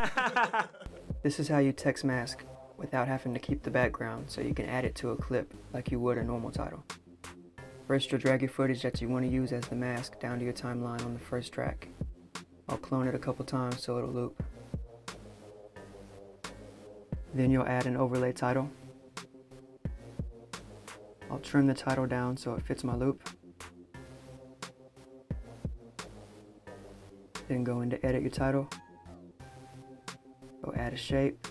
this is how you text mask without having to keep the background so you can add it to a clip like you would a normal title. First you'll drag your footage that you want to use as the mask down to your timeline on the first track. I'll clone it a couple times so it'll loop. Then you'll add an overlay title. I'll trim the title down so it fits my loop. Then go into edit your title. Go add a shape.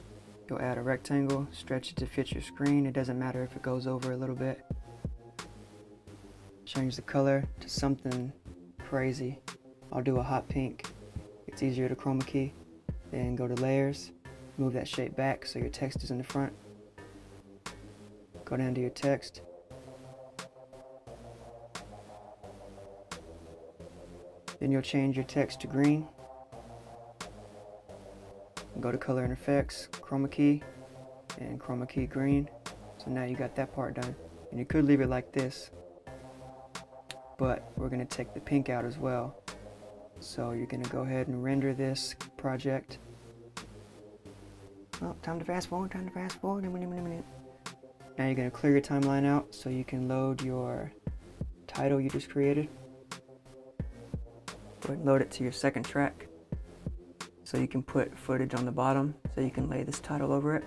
You'll add a rectangle, stretch it to fit your screen. It doesn't matter if it goes over a little bit. Change the color to something crazy. I'll do a hot pink. It's easier to chroma key. Then go to layers, move that shape back so your text is in the front. Go down to your text. Then you'll change your text to green. Go to color and effects, chroma key, and chroma key green. So now you got that part done. And you could leave it like this, but we're gonna take the pink out as well. So you're gonna go ahead and render this project. Oh, time to fast forward, time to fast forward. Now you're gonna clear your timeline out so you can load your title you just created. Go and load it to your second track. So you can put footage on the bottom so you can lay this title over it.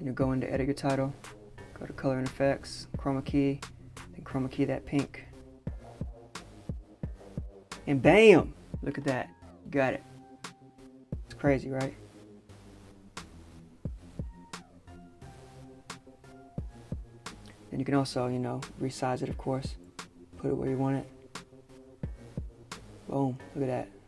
You go into edit your title, go to color and effects, chroma key, then chroma key that pink. And bam! Look at that. You got it. It's crazy, right? And you can also, you know, resize it, of course. Put it where you want it. Boom. Look at that.